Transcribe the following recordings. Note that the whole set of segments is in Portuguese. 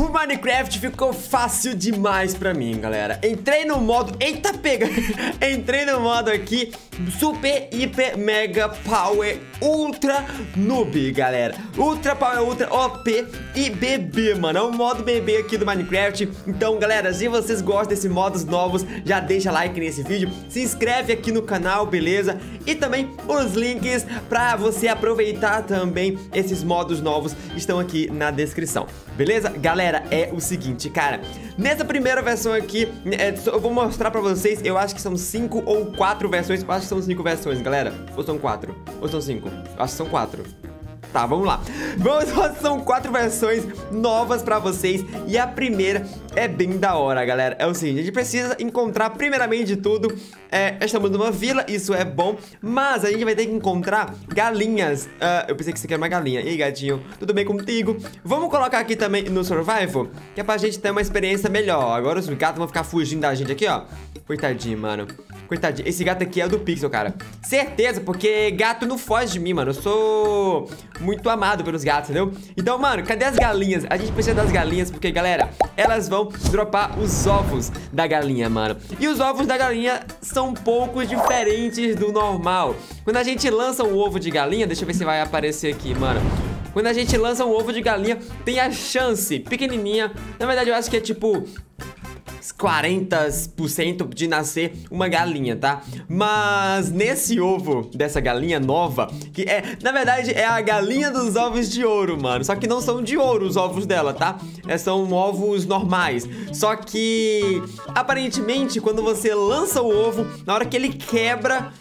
O Minecraft ficou fácil demais pra mim, galera. Entrei no modo... Eita, pega! Entrei no modo aqui Super, Hiper, Mega, Power, ultra noob, galera. Ultra power, ultra OP e BB, mano. É o modo BB aqui do Minecraft. Então, galera, se vocês gostam desses modos novos Já deixa like nesse vídeo. Se inscreve aqui no canal, beleza? E também os links pra você aproveitar também Esses modos novos estão aqui na descrição. Beleza? Galera, é o seguinte, cara. Nessa primeira versão aqui é, Eu vou mostrar pra vocês. Eu acho que são 5 ou 4 versões. Eu acho que são 5 versões, galera. Ou são 4? Ou são 5? Acho que são quatro Tá, vamos lá. Vamos, são quatro versões novas pra vocês e a primeira é bem da hora, galera. É o seguinte, a gente precisa encontrar, primeiramente de tudo, é, estamos numa vila, isso é bom, mas a gente vai ter que encontrar galinhas. Uh, eu pensei que você quer uma galinha. E aí, gatinho, tudo bem contigo? Vamos colocar aqui também no Survival, que é pra gente ter uma experiência melhor. Agora os gatos vão ficar fugindo da gente aqui, ó. Coitadinho, mano. Coitadinho. Esse gato aqui é do Pixel, cara. Certeza, porque gato não foge de mim, mano. Eu sou muito amado pelos gatos, entendeu? Então, mano, cadê as galinhas? A gente precisa das galinhas, porque, galera, elas vão dropar os ovos da galinha, mano. E os ovos da galinha são um pouco diferentes do normal. Quando a gente lança um ovo de galinha, deixa eu ver se vai aparecer aqui, mano. Quando a gente lança um ovo de galinha, tem a chance pequenininha. Na verdade, eu acho que é tipo 40% de nascer uma galinha, tá? Mas nesse ovo dessa galinha nova, que é, na verdade, é a galinha dos ovos de ouro, mano. Só que não são de ouro os ovos dela, tá? É, são ovos normais. Só que, aparentemente, quando você lança o ovo, na hora que ele quebra,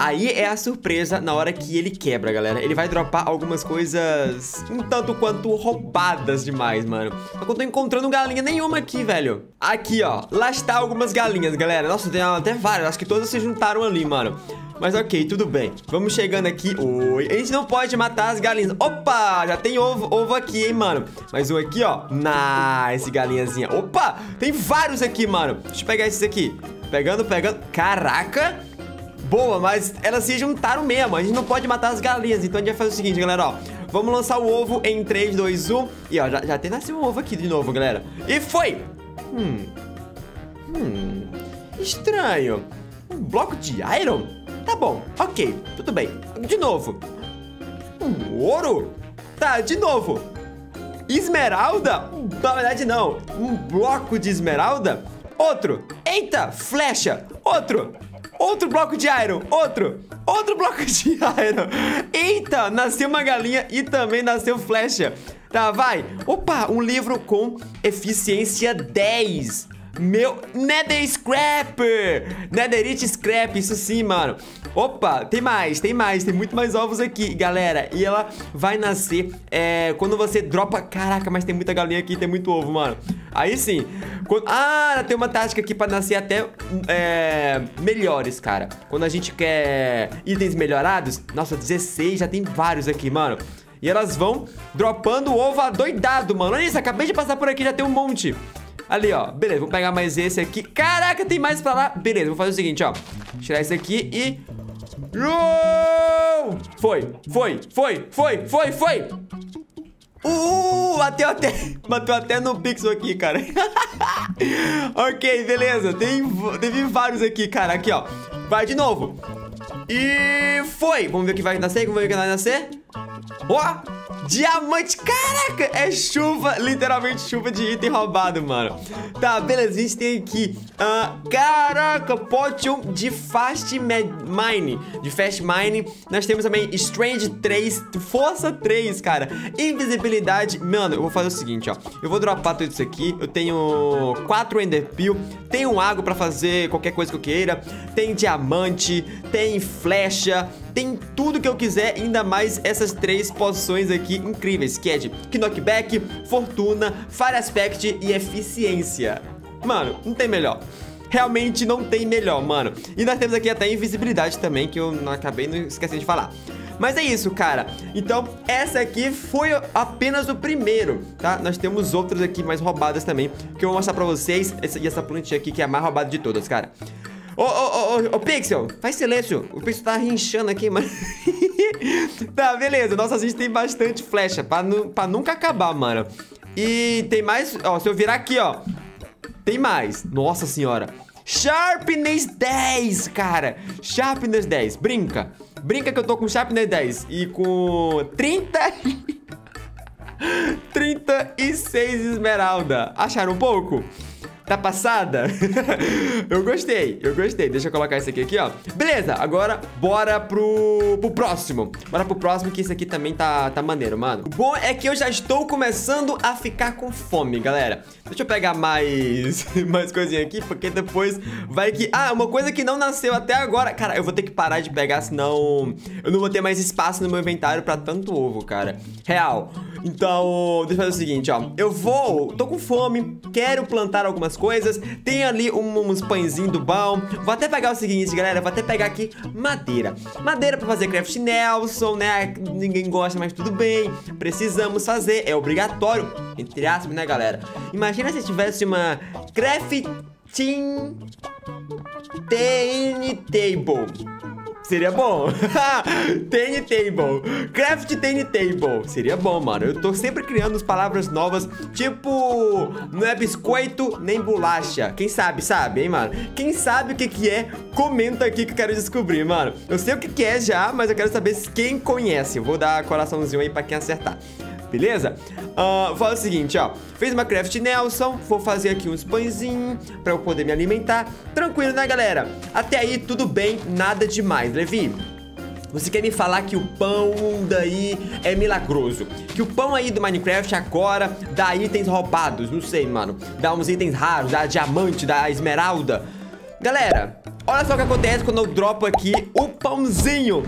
Aí é a surpresa na hora que ele quebra, galera. Ele vai dropar algumas coisas um tanto quanto roubadas demais, mano. Só que eu tô encontrando galinha nenhuma aqui, velho. Aqui, ó. Lá está algumas galinhas, galera. Nossa, tem até várias. Acho que todas se juntaram ali, mano. Mas ok, tudo bem. Vamos chegando aqui. Oi. A gente não pode matar as galinhas. Opa, já tem ovo, ovo aqui, hein, mano. Mais um aqui, ó. Nice, galinhazinha. Opa, tem vários aqui, mano. Deixa eu pegar esses aqui. Pegando, pegando. Caraca. Boa, mas elas se juntaram mesmo. A gente não pode matar as galinhas. Então a gente vai fazer o seguinte, galera, ó. Vamos lançar o ovo em 3, 2, 1. E ó, já, já tem nascido um ovo aqui de novo, galera. E foi! Hum. Hum. Estranho. Um bloco de iron? Tá bom, ok, tudo bem. De novo. Um ouro? Tá, de novo. Esmeralda? Na verdade, não. Um bloco de esmeralda? Outro. Eita, flecha. Outro. Outro bloco de iron, outro Outro bloco de iron. Eita, nasceu uma galinha e também nasceu flecha. Tá, vai. Opa, um livro com eficiência 10 meu Nether Scrapper. Netherite Scrap, isso sim, mano Opa, tem mais, tem mais Tem muito mais ovos aqui, galera E ela vai nascer é, quando você dropa Caraca, mas tem muita galinha aqui Tem muito ovo, mano Aí sim quando... Ah, tem uma tática aqui pra nascer até é, melhores, cara Quando a gente quer itens melhorados Nossa, 16, já tem vários aqui, mano e elas vão dropando ovo adoidado, mano Olha isso, acabei de passar por aqui, já tem um monte Ali, ó. Beleza, vou pegar mais esse aqui. Caraca, tem mais pra lá. Beleza, vou fazer o seguinte, ó. Tirar esse aqui e... Foi, foi, foi, foi, foi, foi. Uh, bateu até, bateu até no pixel aqui, cara. ok, beleza. Tem, teve vários aqui, cara. Aqui, ó. Vai de novo. E foi. Vamos ver o que vai nascer. Vamos ver o que vai nascer. Ó. Diamante, caraca, é chuva, literalmente chuva de item roubado, mano. Tá, beleza, a gente tem aqui uh, Caraca, potion de fast mine De fast mine. Nós temos também strange 3, força 3, cara. Invisibilidade, mano, eu vou fazer o seguinte, ó. Eu vou dropar tudo isso aqui Eu tenho 4 ender peel Tenho água pra fazer qualquer coisa que eu queira Tem diamante, tem flecha tem tudo que eu quiser, ainda mais essas três poções aqui incríveis, que é de Knockback, Fortuna, Fire Aspect e Eficiência. Mano, não tem melhor. Realmente não tem melhor, mano. E nós temos aqui até invisibilidade também, que eu não acabei não esquecendo de falar. Mas é isso, cara. Então, essa aqui foi apenas o primeiro, tá? Nós temos outras aqui mais roubadas também, que eu vou mostrar pra vocês. Essa, e essa plantinha aqui, que é a mais roubada de todas, cara. Ô, ô, ô, ô, Pixel, faz silêncio. O Pixel tá rinchando aqui, mano. tá, beleza. Nossa, a gente tem bastante flecha pra, nu pra nunca acabar, mano. E tem mais... Ó, se eu virar aqui, ó. Tem mais. Nossa senhora. Sharpness 10, cara. Sharpness 10. Brinca. Brinca que eu tô com Sharpness 10. E com 30... 36 esmeralda. Acharam um pouco? Tá passada? eu gostei, eu gostei. Deixa eu colocar esse aqui, aqui, ó. Beleza, agora bora pro, pro próximo. Bora pro próximo, que esse aqui também tá, tá maneiro, mano. O bom é que eu já estou começando a ficar com fome, galera. Deixa eu pegar mais, mais coisinha aqui, porque depois vai que... Ah, uma coisa que não nasceu até agora. Cara, eu vou ter que parar de pegar, senão eu não vou ter mais espaço no meu inventário pra tanto ovo, cara. Real. Então, deixa eu fazer o seguinte, ó. Eu vou... Tô com fome, quero plantar algumas coisas. Tem ali um, uns pãezinhos do bom. Vou até pegar o seguinte, galera. Vou até pegar aqui madeira. Madeira pra fazer craft Nelson, né? Ninguém gosta, mas tudo bem. Precisamos fazer. É obrigatório. Entre aspas, né, galera? Imagina se tivesse uma crafting table. Seria bom. Tiny Table. Craft Tiny Table. Seria bom, mano. Eu tô sempre criando palavras novas, tipo... Não é biscoito nem bolacha. Quem sabe, sabe, hein, mano? Quem sabe o que que é, comenta aqui que eu quero descobrir, mano. Eu sei o que que é já, mas eu quero saber quem conhece. Eu vou dar coraçãozinho aí pra quem acertar beleza? Uh, fala o seguinte, ó. Fez uma craft Nelson, vou fazer aqui uns pãezinhos pra eu poder me alimentar. Tranquilo, né, galera? Até aí, tudo bem, nada demais. Levi, você quer me falar que o pão daí é milagroso? Que o pão aí do Minecraft agora dá itens roubados, não sei, mano. Dá uns itens raros, dá diamante, dá esmeralda. Galera, olha só o que acontece quando eu dropo aqui o pãozinho.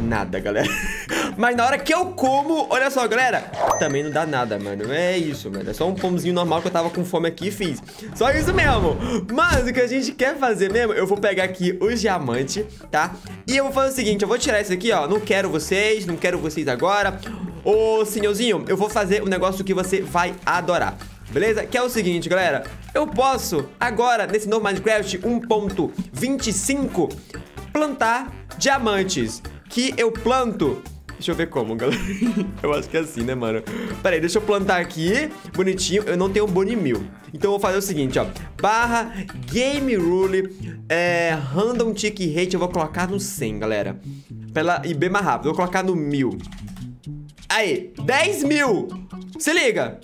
Nada, galera. Mas na hora que eu como, olha só, galera, também não dá nada, mano. É isso, mano. É só um pãozinho normal que eu tava com fome aqui e fiz. Só isso mesmo. Mas o que a gente quer fazer mesmo, eu vou pegar aqui os diamantes, tá? E eu vou fazer o seguinte, eu vou tirar isso aqui, ó. Não quero vocês, não quero vocês agora. Ô, senhorzinho, eu vou fazer um negócio que você vai adorar. Beleza? Que é o seguinte, galera Eu posso, agora, nesse novo Minecraft 1.25 Plantar diamantes Que eu planto Deixa eu ver como, galera. eu acho que é assim, né, mano? Pera aí, deixa eu plantar aqui, bonitinho. Eu não tenho bone mil. Então eu vou fazer o seguinte, ó. Barra Game Rule é, Random Tick Rate eu vou colocar no 100, galera. Pra ela ir bem mais rápido. Eu vou colocar no 1000. Aí, 10 mil. Se liga.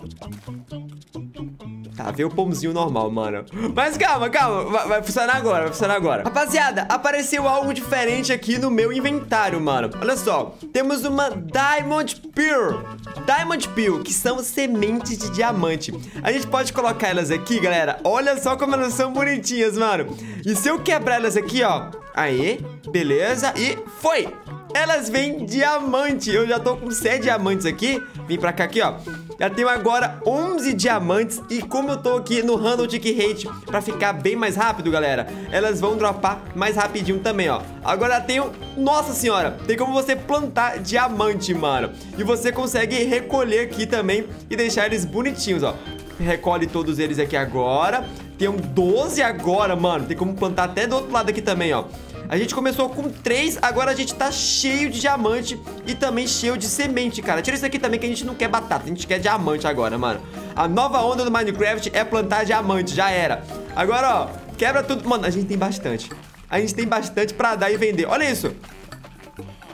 Tá, veio o pomzinho normal, mano. Mas calma, calma. Vai, vai, funcionar agora, vai funcionar agora. Rapaziada, apareceu algo diferente aqui no meu inventário, mano. Olha só. Temos uma Diamond Pearl. Diamond Pearl, que são sementes de diamante. A gente pode colocar elas aqui, galera. Olha só como elas são bonitinhas, mano. E se eu quebrar elas aqui, ó. Aí, beleza. E foi. Elas vêm diamante. Eu já tô com 7 diamantes aqui. Vim pra cá aqui, ó. Já tenho agora 11 diamantes e como eu tô aqui no Random Tick Rate pra ficar bem mais rápido, galera, elas vão dropar mais rapidinho também, ó. Agora tenho... Nossa senhora, tem como você plantar diamante, mano. E você consegue recolher aqui também e deixar eles bonitinhos, ó. Recolhe todos eles aqui agora. Um 12 agora, mano. Tem como plantar até do outro lado aqui também, ó. A gente começou com três, agora a gente tá cheio de diamante e também cheio de semente, cara. Tira isso aqui também que a gente não quer batata, a gente quer diamante agora, mano. A nova onda do Minecraft é plantar diamante, já era. Agora, ó, quebra tudo. Mano, a gente tem bastante. A gente tem bastante pra dar e vender. Olha isso.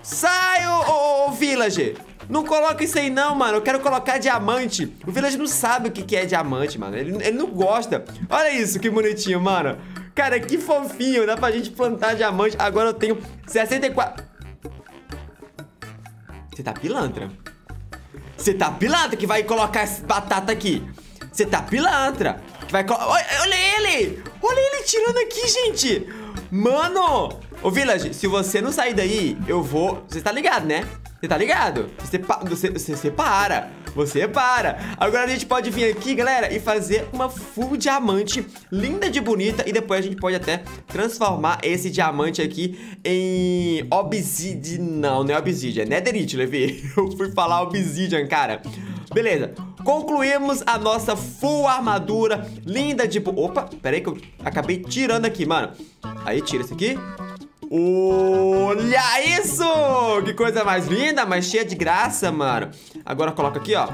Sai, ô, ô, ô. Não coloca isso aí não, mano. Eu quero colocar diamante. O Village não sabe o que, que é diamante, mano. Ele, ele não gosta. Olha isso, que bonitinho, mano. Cara, que fofinho. Dá pra gente plantar diamante. Agora eu tenho 64... Você tá pilantra. Você tá pilantra que vai colocar essa batata aqui. Você tá pilantra. Que vai olha, olha ele. Olha ele tirando aqui, gente. Mano. Ô, Village, se você não sair daí, eu vou... Você tá ligado, né? Você tá ligado? Você, você, você, você para. Você para. Agora a gente pode vir aqui, galera, e fazer uma full diamante linda de bonita. E depois a gente pode até transformar esse diamante aqui em obsidian. Não, não é obsidian, é netherite, Levi. Eu fui falar obsidian, cara. Beleza. Concluímos a nossa full armadura linda de... Opa, pera aí que eu acabei tirando aqui, mano. Aí, tira isso aqui. Olha isso! Que coisa mais linda, mais cheia de graça, mano. Agora coloca aqui, ó.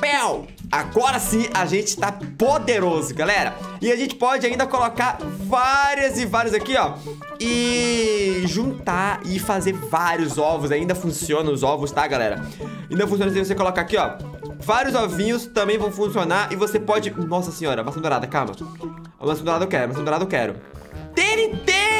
Pel! Agora sim a gente tá poderoso, galera E a gente pode ainda colocar várias e várias aqui, ó E juntar e fazer vários ovos Ainda funcionam os ovos, tá, galera? Ainda funciona se você colocar aqui, ó Vários ovinhos também vão funcionar E você pode... Nossa senhora, maçã dourada, calma Maçã dourada eu quero, maçã dourada eu quero TNT!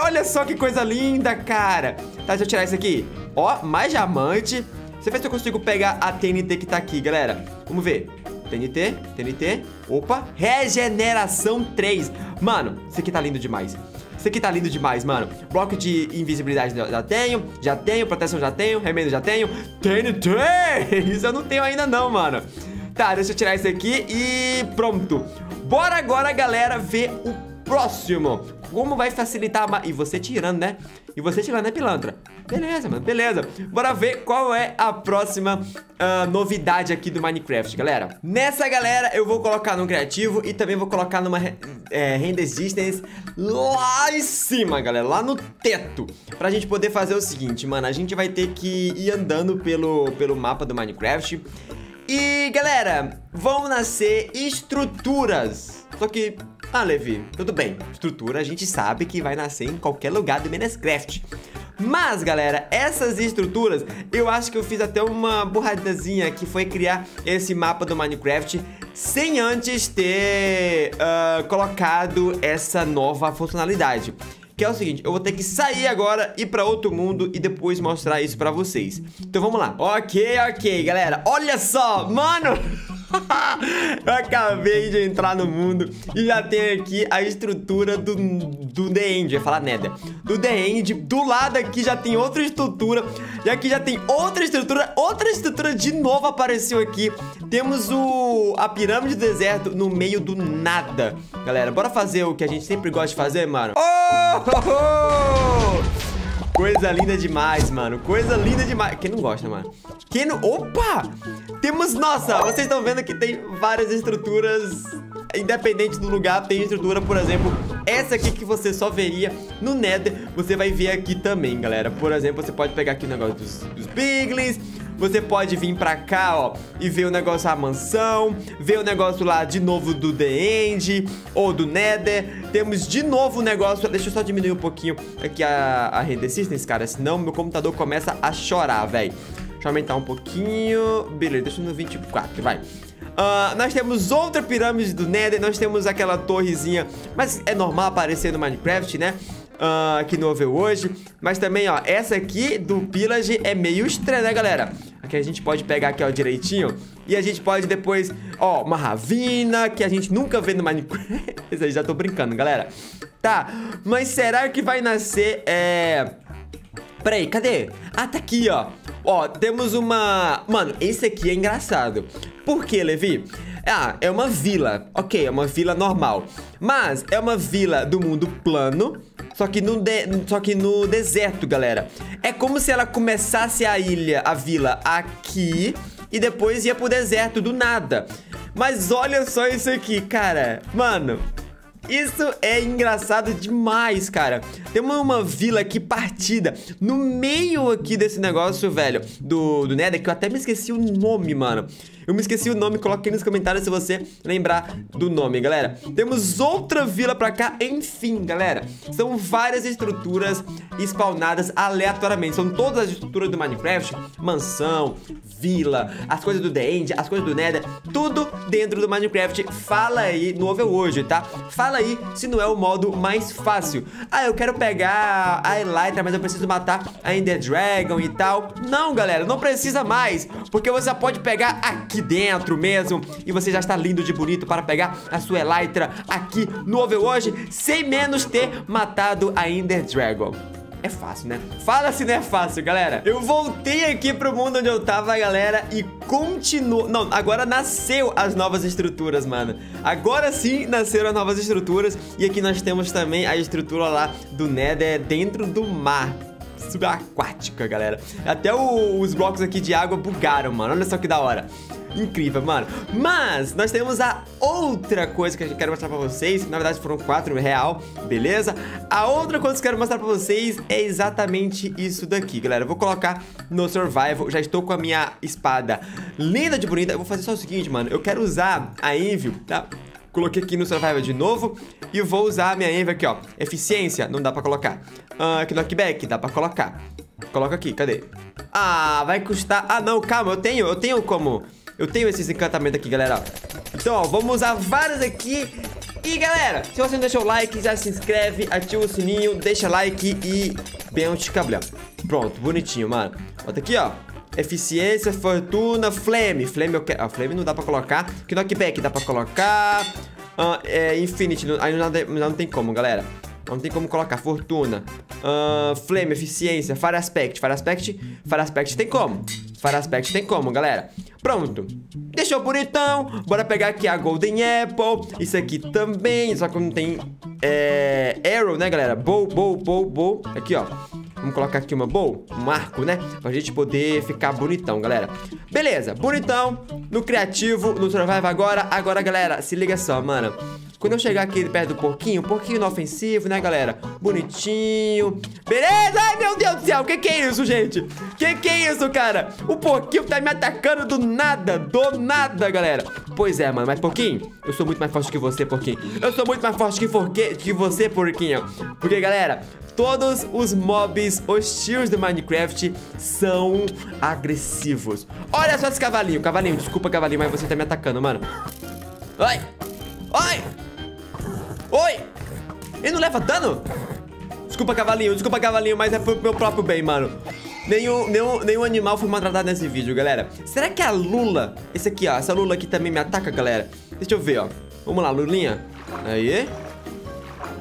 Olha só que coisa linda, cara Tá, deixa eu tirar isso aqui Ó, mais diamante Você vê se eu consigo pegar a TNT que tá aqui, galera Vamos ver TNT, TNT Opa, regeneração 3 Mano, isso aqui tá lindo demais isso aqui tá lindo demais, mano. Bloco de invisibilidade já tenho, já tenho, proteção já tenho, remendo já tenho. TNT! Isso eu não tenho ainda não, mano. Tá, deixa eu tirar isso aqui e pronto. Bora agora, galera, ver o próximo. Como vai facilitar a... E você tirando, né? E você tirando, né, pilantra? Beleza, mano, beleza. Bora ver qual é a próxima uh, novidade aqui do Minecraft, galera. Nessa, galera, eu vou colocar no criativo e também vou colocar numa é, render distance lá em cima, galera, lá no teto. Pra gente poder fazer o seguinte, mano, a gente vai ter que ir andando pelo, pelo mapa do Minecraft e, galera, vão nascer estruturas. Só que, ah, Levi, tudo bem. Estrutura a gente sabe que vai nascer em qualquer lugar do Minecraft. Mas, galera, essas estruturas, eu acho que eu fiz até uma burradazinha que foi criar esse mapa do Minecraft sem antes ter uh, colocado essa nova funcionalidade. Que é o seguinte, eu vou ter que sair agora, ir pra outro mundo e depois mostrar isso pra vocês. Então vamos lá. Ok, ok, galera. Olha só, mano... eu acabei de entrar no mundo e já tem aqui a estrutura do, do The End, ia falar Nether. Do The End, do lado aqui já tem outra estrutura, e aqui já tem outra estrutura, outra estrutura de novo apareceu aqui. Temos o a pirâmide do deserto no meio do nada. Galera, bora fazer o que a gente sempre gosta de fazer, mano. Oh! oh, oh! Coisa linda demais, mano. Coisa linda demais. Quem não gosta, mano? Quem não... Opa! Temos... Nossa, vocês estão vendo que tem várias estruturas... Independente do lugar, tem estrutura, por exemplo, essa aqui que você só veria no Nether, você vai ver aqui também, galera. Por exemplo, você pode pegar aqui o negócio dos, dos você pode vir pra cá, ó, e ver o negócio da mansão, ver o negócio lá de novo do The End, ou do Nether. Temos de novo o negócio, deixa eu só diminuir um pouquinho aqui a, a render distance, cara, senão meu computador começa a chorar, velho. Deixa eu aumentar um pouquinho. Beleza, deixa no 24, vai. Uh, nós temos outra pirâmide do Nether, nós temos aquela torrezinha, mas é normal aparecer no Minecraft, né? uh, que não ouviu hoje. Mas também, ó, essa aqui do Pillage é meio estranha, né, galera? Aqui a gente pode pegar aqui, ó, direitinho. E a gente pode depois, ó, uma ravina que a gente nunca vê no Minecraft. Eu já tô brincando, galera. Tá, mas será que vai nascer, é... Peraí, cadê? Ah, tá aqui, ó. Ó, temos uma... Mano, esse aqui é engraçado. Por quê, Levi? Ah, é uma vila. Ok, é uma vila normal. Mas é uma vila do mundo plano só que, no de... Só que no deserto, galera. É como se ela começasse a ilha, a vila aqui e depois ia pro deserto do nada. Mas olha só isso aqui, cara. Mano, isso é engraçado demais, cara. Tem uma, uma, vila aqui partida no meio aqui desse negócio, velho, do, do Nether, que eu até me esqueci o nome, mano. Eu me esqueci o nome, coloque aí nos comentários se você lembrar do nome, galera. Temos outra vila pra cá, enfim, galera. São várias estruturas spawnadas aleatoriamente. São todas as estruturas do Minecraft, mansão, vila, as coisas do The End, as coisas do Nether, tudo dentro do Minecraft. Fala aí no hoje, tá? Fala aí se não é o modo mais fácil. Ah, eu quero pegar a Elytra, mas eu preciso matar a Ender Dragon e tal. Não, galera, não precisa mais, porque você pode pegar aqui aqui dentro mesmo E você já está lindo de bonito para pegar a sua Elytra aqui no Overwatch Sem menos ter matado a Ender Dragon é fácil, né? Fala se não é fácil, galera. Eu voltei aqui pro mundo onde eu tava, galera, e continuo... Não, agora nasceu as novas estruturas, mano. Agora sim nasceram as novas estruturas. E aqui nós temos também a estrutura lá do Nether dentro do mar subaquática, galera. Até o, os blocos aqui de água bugaram, mano. Olha só que da hora. incrível, mano. Mas nós temos a outra coisa que eu quero mostrar pra vocês. Na verdade, foram 4 real, beleza? A outra coisa que eu quero mostrar pra vocês é exatamente isso daqui, galera. Eu vou colocar no Survival. Já estou com a minha espada linda de bonita. Eu vou fazer só o seguinte, mano. Eu quero usar a Envio, tá? Coloquei aqui no Survival de novo E vou usar a minha Envy aqui, ó. Eficiência, não dá pra colocar. Uh, Aqui Knockback, dá pra colocar. Coloca aqui, cadê? Ah, vai custar... Ah, não, calma, eu tenho, eu tenho como... Eu tenho esses encantamentos aqui, galera. Então, ó, vamos usar vários aqui. E, galera, se você não deixou o like, já se inscreve Ativa o sininho, deixa like e... Bounty cabelo Pronto, bonitinho, mano. Bota aqui, ó Eficiência, fortuna, flame. Flame eu quero. Ah, flame não dá pra colocar. Knockback dá pra colocar. Uh, é, Infinity, aí não, não tem como, galera. Não tem como colocar. Fortuna. Uh, flame, eficiência. Fire Aspect. Fire Aspect. Fire Aspect tem como. Fire Aspect tem como, galera. Pronto. Deixou bonitão. Bora pegar aqui a Golden Apple. Isso aqui também. Só que não tem é, Arrow, né, galera? Bow, bow, bow, bow. Aqui, ó. Vamos colocar aqui uma bow, um arco, né? Pra gente poder ficar bonitão, galera. Beleza, bonitão, no criativo, no survival agora. Agora, galera, se liga só, mano. Quando eu chegar aqui perto do porquinho, porquinho inofensivo, né, galera? Bonitinho. Beleza? Ai, meu Deus do céu, que que é isso, gente? Que que é isso, cara? O porquinho tá me atacando do nada, do nada, galera. Pois é, mano, mas porquinho, eu sou muito mais forte que você, porquinho. Eu sou muito mais forte que, forque... que você, porquinho. Porque, galera, todos os mobs hostiles do Minecraft são agressivos. Olha só esse cavalinho. Cavalinho, desculpa, cavalinho, mas você tá me atacando, mano. Oi! Oi! Oi! Ele não leva dano? Desculpa, cavalinho, desculpa, cavalinho, mas é pro meu próprio bem, mano. Nenhum, nenhum, nenhum animal foi maltratado nesse vídeo, galera. Será que a Lula... Esse aqui, ó. Essa Lula aqui também me ataca, galera. Deixa eu ver, ó. Vamos lá, Lulinha. Aí.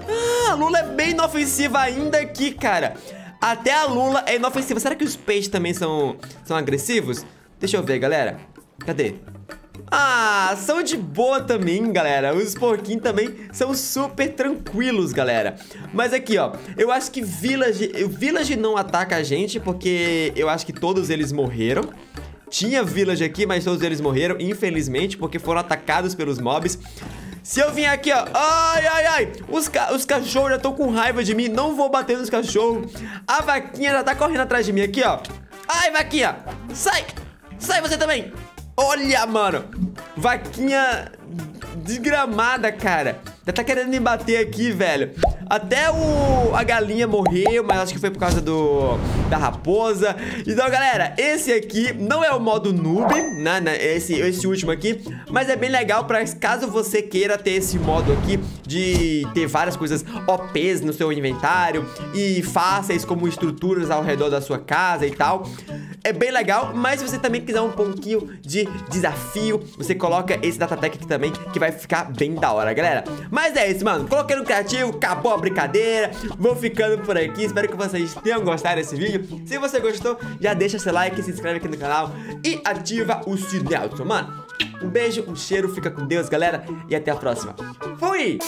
Ah, a Lula é bem inofensiva ainda aqui, cara. Até a Lula é inofensiva. Será que os peixes também são, são agressivos? Deixa eu ver, galera. Cadê? Ah, são de boa também, galera. Os porquinhos também são super tranquilos, galera. Mas aqui, ó, eu acho que Village... Village não ataca a gente porque eu acho que todos eles morreram. Tinha Village aqui, mas todos eles morreram, infelizmente, porque foram atacados pelos mobs. Se eu vim aqui, ó, ai, ai, ai, os, ca os cachorros já estão com raiva de mim, não vou bater nos cachorros. A vaquinha já tá correndo atrás de mim aqui, ó. Ai, vaquinha, sai, sai você também. Olha, mano. Vaquinha desgramada, cara. Já tá querendo me bater aqui, velho. Até o, a galinha morreu, mas acho que foi por causa do da raposa. Então, galera, esse aqui não é o modo noob, né, né? Esse, esse último aqui. Mas é bem legal pra caso você queira ter esse modo aqui de ter várias coisas OPs no seu inventário e fáceis como estruturas ao redor da sua casa e tal. É bem legal, mas se você também quiser um pouquinho de desafio, você coloca esse Datatec aqui também, que vai ficar bem da hora, galera. Mas é isso, mano. Coloquei no criativo, acabou brincadeira. Vou ficando por aqui. Espero que vocês tenham gostado desse vídeo. Se você gostou, já deixa seu like, se inscreve aqui no canal e ativa o sininho, mano. Um beijo, um cheiro, fica com Deus, galera, e até a próxima. Fui!